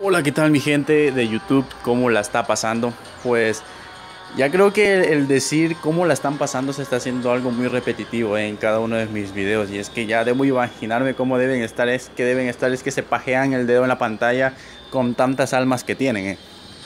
Hola, ¿qué tal mi gente de YouTube? ¿Cómo la está pasando? Pues ya creo que el decir cómo la están pasando se está haciendo algo muy repetitivo en cada uno de mis videos y es que ya debo imaginarme cómo deben estar, es que deben estar, es que se pajean el dedo en la pantalla con tantas almas que tienen. ¿eh?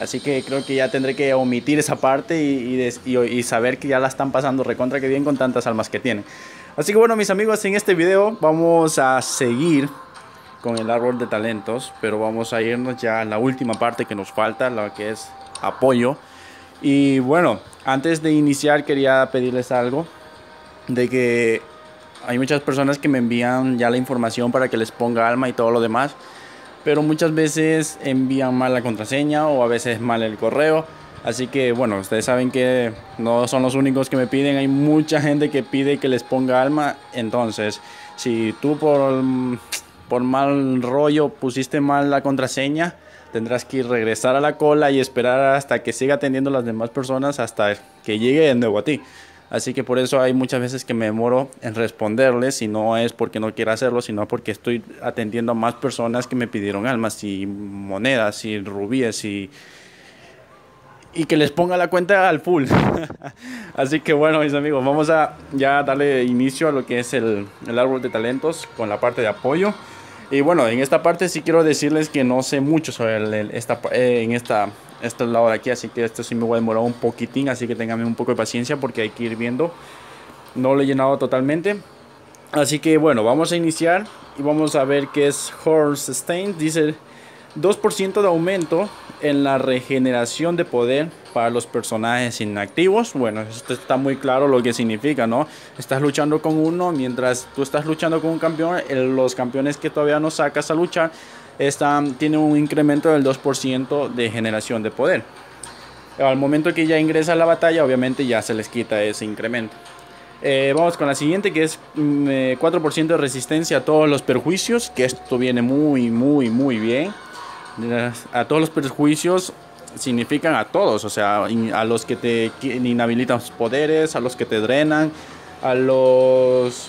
Así que creo que ya tendré que omitir esa parte y, y, saber que ya la están pasando recontra que bien con tantas almas que tienen. Así que bueno mis amigos, en este video vamos a seguir con el árbol de talentos, pero vamos a irnos ya a la última parte que nos falta, la que es apoyo. Y bueno, antes de iniciar quería pedirles algo, de que hay muchas personas que me envían ya la información para que les ponga alma y todo lo demás, pero muchas veces envían mal la contraseña o a veces mal el correo. Así que bueno, ustedes saben que no son los únicos que me piden, hay mucha gente que pide que les ponga alma. Entonces, si tú por por mal rollo pusiste mal la contraseña, tendrás que regresar a la cola y esperar hasta que siga atendiendo las demás personas hasta que llegue de nuevo a ti. Así que por eso hay muchas veces que me demoro en responderles y no es porque no quiera hacerlo, sino porque estoy atendiendo a más personas que me pidieron almas y monedas y rubíes y y que les ponga la cuenta al full. Así que bueno, mis amigos, vamos a ya darle inicio a lo que es el, el árbol de talentos con la parte de apoyo. Y bueno, en esta parte sí quiero decirles que no sé mucho sobre esta, eh, en esta, este lado de aquí, así que esto sí me voy a demorar un poquitín, así que tengan un poco de paciencia porque hay que ir viendo. No lo he llenado totalmente. Así que bueno, vamos a iniciar y vamos a ver qué es Horse Stain. Dice 2% de aumento en la regeneración de poder para los personajes inactivos. Bueno, esto está muy claro lo que significa, ¿no? Estás luchando con uno, mientras tú estás luchando con un campeón, los campeones que todavía no sacas a luchar están, tienen un incremento del 2% de generación de poder. Al momento que ya ingresa a la batalla, obviamente ya se les quita ese incremento. Eh, vamos con la siguiente que es 4% mm, eh, de resistencia a todos los perjuicios, que esto viene muy, muy, muy bien a todos los perjuicios significan a todos, o sea, a los que te inhabilitan poderes, a los que te drenan, a los,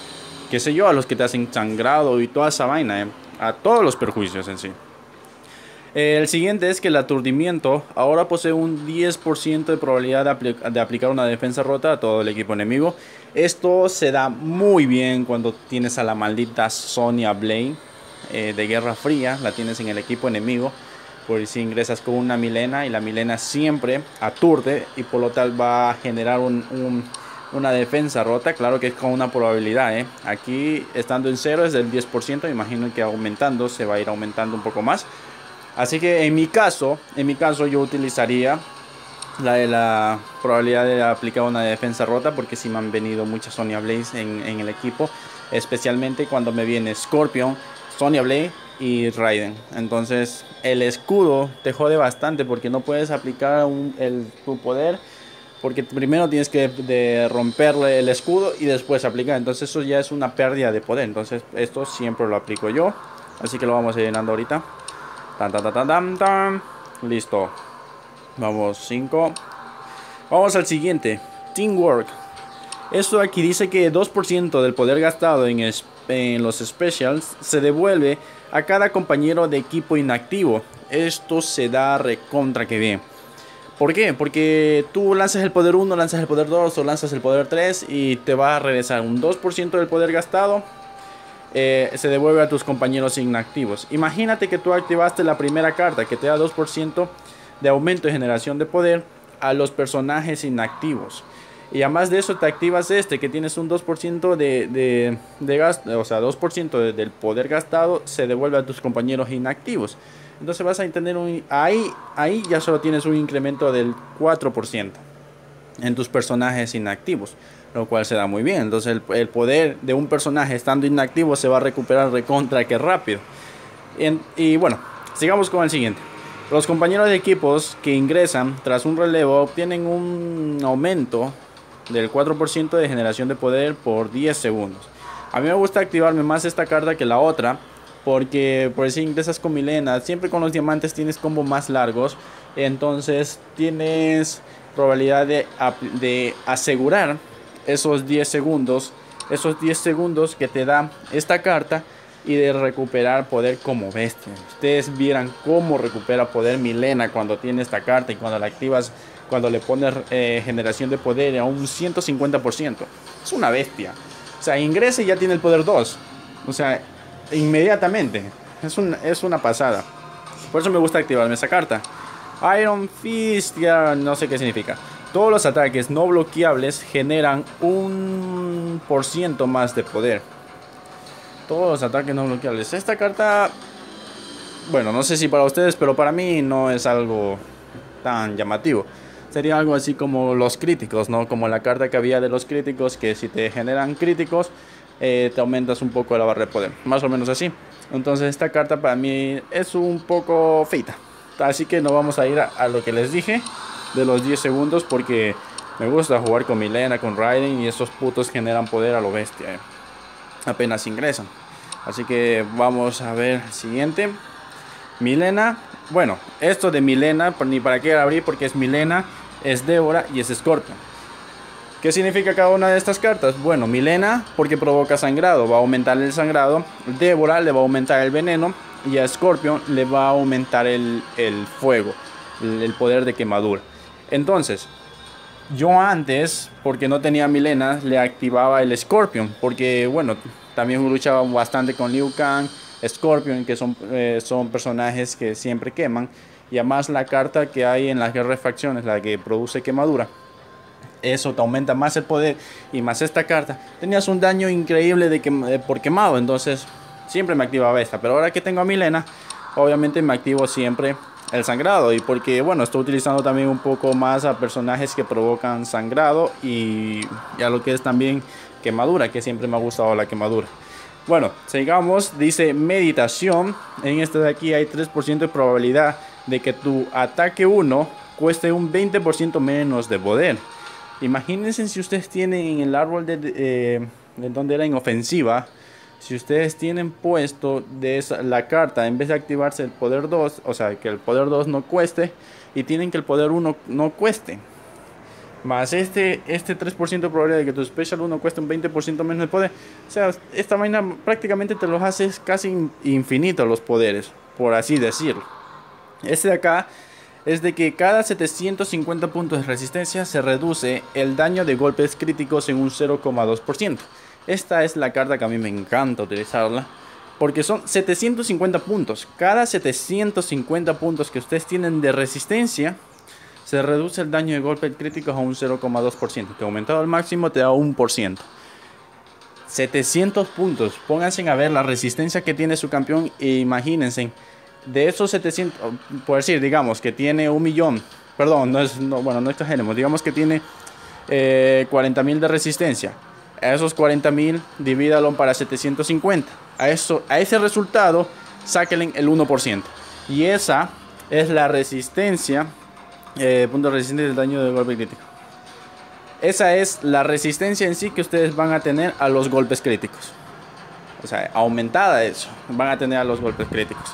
qué sé yo, a los que te hacen sangrado y toda esa vaina, eh, a todos los perjuicios en sí. El siguiente es que el aturdimiento ahora posee un 10% de probabilidad de, aplicar una defensa rota a todo el equipo enemigo. Esto se da muy bien cuando tienes a la maldita Sonya Blade eh, de Guerra Fría, la tienes en el equipo enemigo. Por si ingresas con una milena y la milena siempre aturde y por lo tal va a generar una defensa rota. Claro que es con una probabilidad. ¿eh? Aquí estando en cero es del 10%. Imagino que aumentando se va a ir aumentando un poco más. Así que en mi caso, en mi caso yo utilizaría la de la probabilidad de aplicar una defensa rota porque si me han venido muchas Sonya Blaze en, en el equipo. Especialmente cuando me viene Scorpion Sonya Blade y Raiden. Entonces el escudo te jode bastante porque no puedes aplicar el, tu poder. Porque primero tienes que romperle el escudo y después aplicar. Entonces eso ya es una pérdida de poder. Entonces esto siempre lo aplico yo. Así que lo vamos a ir llenando ahorita. Tan, tan, tan, tan. Listo. Vamos, 5. Vamos al siguiente. Teamwork. Esto aquí dice que 2% del poder gastado en, los specials se devuelve a cada compañero de equipo inactivo. Esto se da recontra que bien. ¿Por qué? Porque tú lanzas el poder 1, lanzas el poder 2 o lanzas el poder 3 y te va a regresar un 2% del poder gastado. Eh, se devuelve a tus compañeros inactivos. Imagínate que tú activaste la primera carta que te da 2% de aumento de generación de poder a los personajes inactivos. Y además de eso te activas este, que tienes un 2% de, de, de gasto, o sea, 2% del poder gastado se devuelve a tus compañeros inactivos. Entonces vas a tener un... Ahí, ahí ya solo tienes un incremento del 4% en tus personajes inactivos, lo cual se da muy bien. Entonces el, poder de un personaje estando inactivo se va a recuperar recontra que rápido. y bueno, sigamos con el siguiente. Los compañeros de equipos que ingresan tras un relevo obtienen un aumento del 4% de generación de poder por 10 segundos. A mí me gusta activarme más esta carta que la otra. Porque por si ingresas con Milena, siempre con los diamantes tienes combos más largos. Entonces tienes probabilidad de, de asegurar esos 10 segundos. Esos 10 segundos que te da esta carta y de recuperar poder como bestia. Ustedes vieran cómo recupera poder Milena cuando tiene esta carta y cuando la activas, cuando le pones eh, generación de poder a un 150%. Es una bestia. O sea, ingresa y ya tiene el poder 2. O sea, inmediatamente. Es, un, es una pasada. Por eso me gusta activarme esa carta. Iron Fist, ya no sé qué significa. Todos los ataques no bloqueables generan un por ciento más de poder. Todos los ataques no bloqueables. Esta carta, bueno, no sé si para ustedes, pero para mí no es algo tan llamativo. Sería algo así como los críticos, ¿no? Como la carta que había de los críticos, que si te generan críticos, eh, te aumentas un poco la barra de poder. Más o menos así. Entonces esta carta para mí es un poco feita. Así que no vamos a ir a, lo que les dije de los 10 segundos porque me gusta jugar con Milena, con Raiden y esos putos generan poder a lo bestia. Eh. Apenas ingresan. Así que vamos a ver siguiente. Milena. Bueno, esto de Milena, ni para qué abrir porque es Milena, es Débora y es Scorpion. ¿Qué significa cada una de estas cartas? Bueno, Milena porque provoca sangrado, va a aumentar el sangrado. Débora le va a aumentar el veneno y a Scorpion le va a aumentar el, fuego, el, poder de quemadura. Entonces, yo antes, porque no tenía Milena, le activaba el Scorpion, porque bueno, también luchaba bastante con Liu Kang, Scorpion, que son, eh, son personajes que siempre queman, y además la carta que hay en las guerras facciones, la que produce quemadura. Eso te aumenta más el poder y más esta carta. Tenías un daño increíble de que, eh, por quemado, entonces siempre me activaba esta. Pero ahora que tengo a Milena, obviamente me activo siempre el sangrado. Y porque, bueno, estoy utilizando también un poco más a personajes que provocan sangrado y, a lo que es también quemadura, que siempre me ha gustado la quemadura. Bueno, sigamos. Dice meditación. En este de aquí hay 3% de probabilidad de que tu ataque 1 cueste un 20% menos de poder. Imagínense si ustedes tienen en el árbol de, eh, de donde era en ofensiva si ustedes tienen puesto de esa, la carta, en vez de activarse el poder 2, o sea, que el poder 2 no cueste, y tienen que el poder 1 no cueste. Más este, este 3% de probabilidad de que tu Special 1 cueste un 20% menos de poder. O sea, esta vaina prácticamente te los haces casi infinitos los poderes, por así decirlo. Este de acá es de que cada 750 puntos de resistencia se reduce el daño de golpes críticos en un 0,2%. Esta es la carta que a mí me encanta utilizarla. Porque son 750 puntos. Cada 750 puntos que ustedes tienen de resistencia, se reduce el daño de golpe crítico a un 0,2%. Que aumentado al máximo te da un por ciento. 700 puntos. Pónganse a ver la resistencia que tiene su campeón e imagínense. De esos 700, por decir, digamos que tiene un millón. Perdón, no es, bueno, no exageremos. Digamos que tiene eh, 40.000 de resistencia a esos 40 mil, divídalo para 750. A, eso, a ese resultado, sáquenle el 1%. Y esa es la resistencia, eh, punto de resistencia del daño de golpe crítico. Esa es la resistencia en sí que ustedes van a tener a los golpes críticos. O sea, aumentada eso, van a tener a los golpes críticos.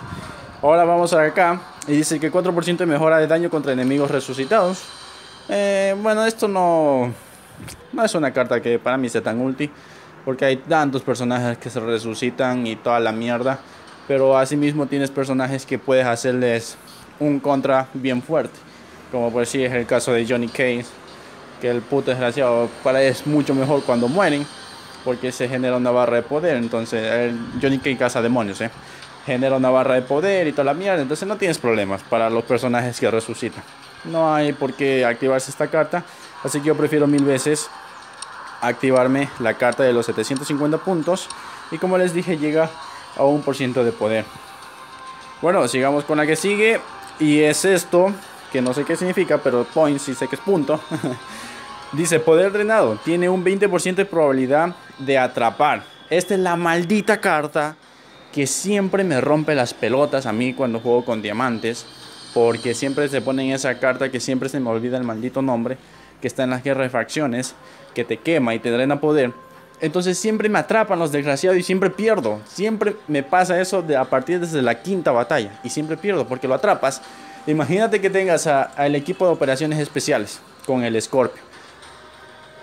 Ahora vamos acá y dice que 4% de mejora de daño contra enemigos resucitados. Eh, bueno, esto no, no es una carta que para mí sea tan ulti. Porque hay tantos personajes que se resucitan y toda la mierda. Pero asimismo tienes personajes que puedes hacerles un contra bien fuerte. Como por si es el caso de Johnny Case. Que el puto desgraciado para él es mucho mejor cuando mueren. Porque se genera una barra de poder. Entonces el Johnny Case caza demonios, ¿eh? Genera una barra de poder y toda la mierda. Entonces no tienes problemas para los personajes que resucitan. No hay por qué activarse esta carta. Así que yo prefiero mil veces activarme la carta de los 750 puntos. Y como les dije, llega a un por ciento de poder. Bueno, sigamos con la que sigue. Y es esto, que no sé qué significa, pero point sí sé que es punto. Dice, poder drenado. Tiene un 20% de probabilidad de atrapar. Esta es la maldita carta que siempre me rompe las pelotas a mí cuando juego con diamantes. Porque siempre se pone en esa carta que siempre se me olvida el maldito nombre que está en las guerras de facciones, que te quema y te drena poder. Entonces siempre me atrapan los desgraciados y siempre pierdo. Siempre me pasa eso de a partir desde la quinta batalla. Y siempre pierdo porque lo atrapas. Imagínate que tengas al equipo de operaciones especiales con el Scorpio.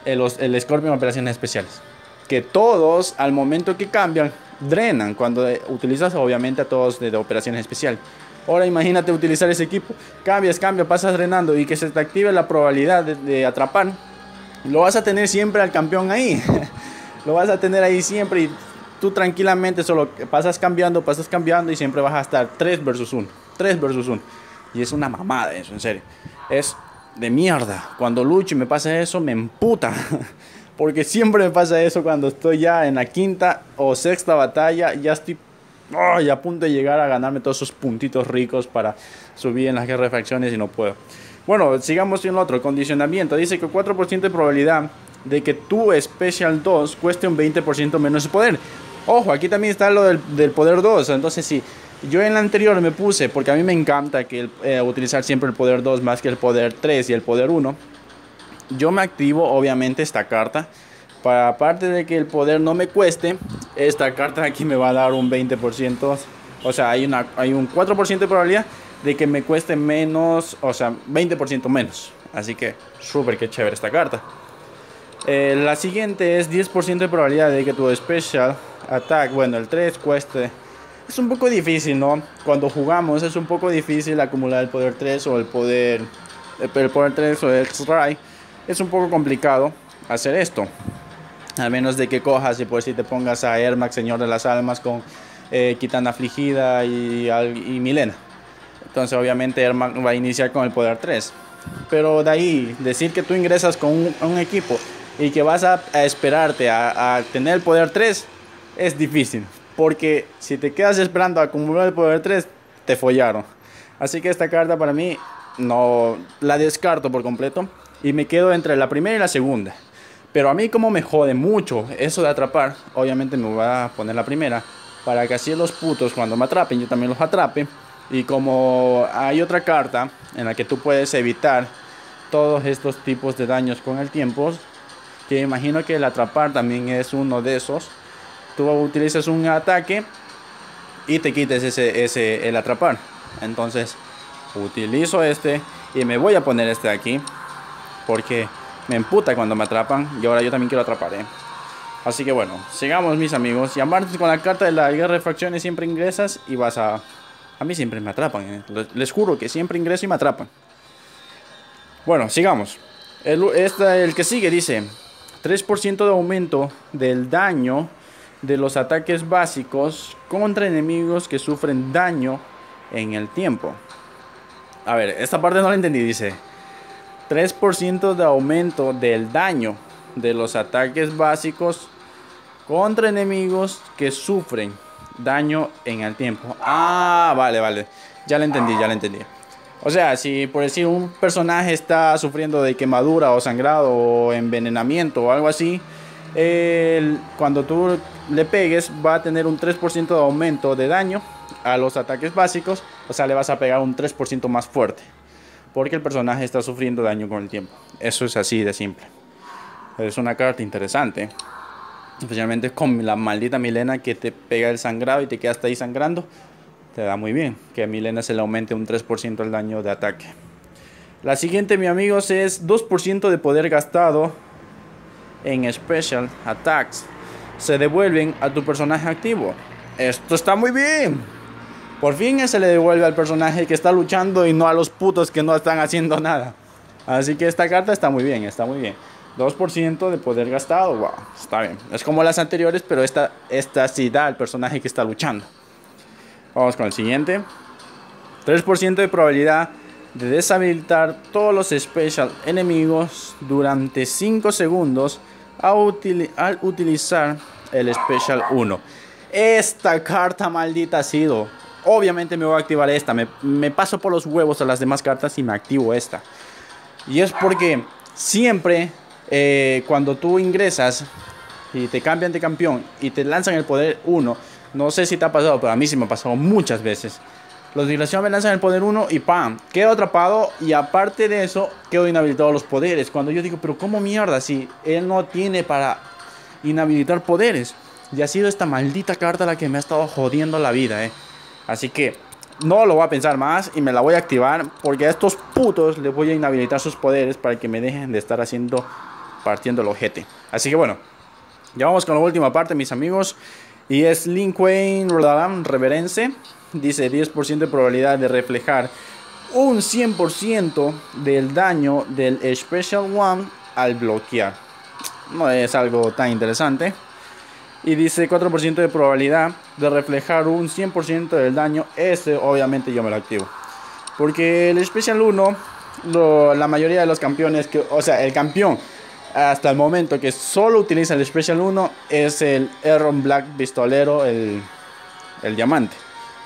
El, el Scorpio en operaciones especiales. Que todos al momento que cambian drenan cuando utilizas obviamente a todos de, operaciones especial. Ahora imagínate utilizar ese equipo, cambias, cambias, pasas drenando y que se te active la probabilidad de, de atrapar. Lo vas a tener siempre al campeón ahí. lo vas a tener ahí siempre y tú tranquilamente solo pasas cambiando, pasas cambiando y siempre vas a estar 3 versus 1. 3 versus 1. Y es una mamada eso, en serio. Es de mierda. Cuando lucho y me pasa eso, me emputa. Porque siempre me pasa eso cuando estoy ya en la quinta o sexta batalla. Ya estoy oh, a punto de llegar a ganarme todos esos puntitos ricos para subir en las guerras de facciones y no puedo. Bueno, sigamos en otro. Condicionamiento. Dice que 4% de probabilidad de que tu Special 2 cueste un 20% menos de poder. Ojo, aquí también está lo del, poder 2. Entonces, si yo en la anterior me puse, porque a mí me encanta que eh, utilizar siempre el poder 2 más que el poder 3 y el poder 1. Yo me activo, obviamente, esta carta. Para aparte de que el poder no me cueste, esta carta aquí me va a dar un 20%. O sea, hay, una, hay un 4% de probabilidad de que me cueste menos, o sea, 20% menos. Así que, súper que chévere esta carta. Eh, la siguiente es 10% de probabilidad de que tu special attack, bueno, el 3 cueste. Es un poco difícil, ¿no? Cuando jugamos es un poco difícil acumular el poder 3 o el poder, el poder 3 o el strike. Es un poco complicado hacer esto. A menos de que cojas y pues si te pongas a Ermac, Señor de las Almas, con eh, Kitana Afligida y, y Milena. Entonces obviamente Ermac va a iniciar con el poder 3. Pero de ahí, decir que tú ingresas con un equipo y que vas a, esperarte a, tener el poder 3 es difícil. Porque si te quedas esperando a acumular el poder 3, te follaron. Así que esta carta para mí no la descarto por completo y me quedo entre la primera y la segunda. Pero a mí como me jode mucho eso de atrapar, obviamente me voy a poner la primera para que así los putos cuando me atrapen yo también los atrape. Y como hay otra carta en la que tú puedes evitar todos estos tipos de daños con el tiempo, que imagino que el atrapar también es uno de esos. Tú utilizas un ataque y te quites ese, ese, el atrapar. Entonces, utilizo este y me voy a poner este aquí. Porque me emputa cuando me atrapan. Y ahora yo también quiero atrapar, ¿eh? Así que bueno, sigamos mis amigos. Y aparte con la carta de la guerra de facciones siempre ingresas y vas a... A mí siempre me atrapan, ¿eh? Les juro que siempre ingreso y me atrapan. Bueno, sigamos. El, este, el que sigue dice... 3% de aumento del daño de los ataques básicos contra enemigos que sufren daño en el tiempo. A ver, esta parte no la entendí, dice 3% de aumento del daño de los ataques básicos contra enemigos que sufren daño en el tiempo. Ah, vale, vale. Ya la entendí, ya la entendí. O sea, si por decir un personaje está sufriendo de quemadura o sangrado o envenenamiento o algo así, cuando tú le pegues va a tener un 3% de aumento de daño a los ataques básicos, o sea, le vas a pegar un 3% más fuerte, porque el personaje está sufriendo daño con el tiempo. Eso es así de simple. Es una carta interesante, especialmente con la maldita Milena que te pega el sangrado y te quedas ahí sangrando te da muy bien que a Milena se le aumente un 3% el daño de ataque. La siguiente, mi amigos, es 2% de poder gastado en Special Attacks. Se devuelven a tu personaje activo. Esto está muy bien. Por fin se le devuelve al personaje que está luchando y no a los putos que no están haciendo nada. Así que esta carta está muy bien, está muy bien. 2% de poder gastado, wow, está bien. Es como las anteriores, pero esta, esta sí da al personaje que está luchando. Vamos con el siguiente. 3% de probabilidad de deshabilitar todos los special enemigos durante 5 segundos al utilizar el special 1. Esta carta maldita ha sido. Obviamente me voy a activar esta. Me, paso por los huevos a las demás cartas y me activo esta. Y es porque siempre eh, cuando tú ingresas y te cambian de campeón y te lanzan el poder 1 no sé si te ha pasado, pero a mí sí me ha pasado muchas veces. Los desgraciados me lanzan el poder 1 y ¡pam! Quedo atrapado y aparte de eso, quedo inhabilitado los poderes. Cuando yo digo, pero ¿cómo mierda? Si él no tiene para inhabilitar poderes. Y ha sido esta maldita carta la que me ha estado jodiendo la vida, eh. Así que no lo voy a pensar más y me la voy a activar porque a estos putos les voy a inhabilitar sus poderes para que me dejen de estar haciendo partiendo el ojete. Así que bueno, ya vamos con la última parte, mis amigos. Y es Lincoln Reverence. Dice 10% de probabilidad de reflejar un 100% del daño del Special One al bloquear. No es algo tan interesante. Y dice 4% de probabilidad de reflejar un 100% del daño. Este obviamente yo me lo activo. Porque el Special 1, la mayoría de los campeones, que, o sea, el campeón hasta el momento que solo utiliza el Special 1 es el Aaron Black Pistolero, el, el diamante.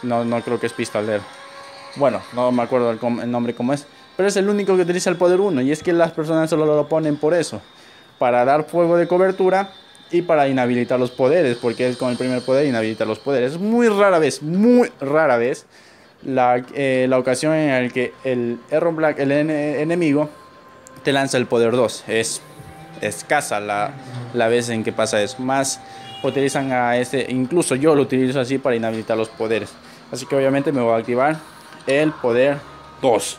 No, no creo que es pistolero. Bueno, no me acuerdo el, nombre como es. Pero es el único que utiliza el poder 1. Y es que las personas solo lo ponen por eso. Para dar fuego de cobertura y para inhabilitar los poderes. Porque es con el primer poder inhabilita los poderes. Es muy rara vez, muy rara vez la, eh, la ocasión en la que el Aaron Black, el enemigo, te lanza el poder 2. Es escasa la, la vez en que pasa eso. Más utilizan a este, incluso yo lo utilizo así para inhabilitar los poderes. Así que obviamente me voy a activar el poder 2.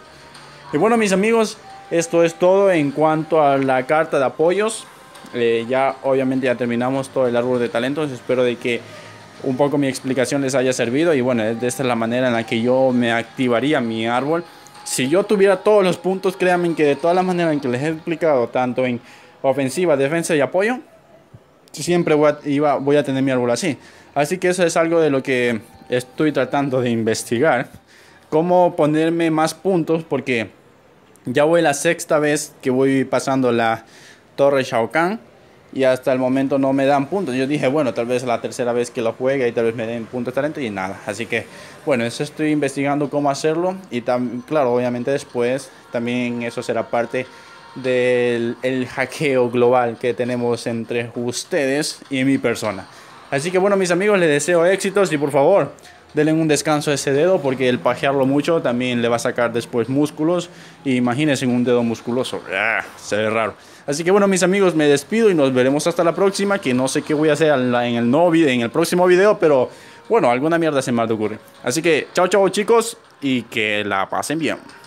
Y bueno mis amigos, esto es todo en cuanto a la carta de apoyos. Eh, ya obviamente ya terminamos todo el árbol de talentos. Espero de que un poco mi explicación les haya servido. Y bueno, de esta es la manera en la que yo me activaría mi árbol. Si yo tuviera todos los puntos, créanme que de todas las maneras en que les he explicado, tanto en ofensiva, defensa y apoyo, siempre voy a, iba, voy a tener mi árbol así. Así que eso es algo de lo que estoy tratando de investigar. Cómo ponerme más puntos porque ya voy la sexta vez que voy pasando la torre Shao Kahn y hasta el momento no me dan puntos. Yo dije, bueno, tal vez la tercera vez que lo juegue y tal vez me den puntos de talento y nada. Así que, bueno, eso estoy investigando cómo hacerlo y claro, obviamente después también eso será parte del el hackeo global que tenemos entre ustedes y mi persona. Así que bueno mis amigos, les deseo éxitos y por favor denle un descanso a ese dedo porque el pajearlo mucho también le va a sacar después músculos imagínense un dedo musculoso, ¡ah! se ve raro. Así que bueno mis amigos, me despido y nos veremos hasta la próxima, que no sé qué voy a hacer en el, nuevo video, en el próximo video, pero bueno, alguna mierda se me ocurre. Así que chao chao chicos y que la pasen bien.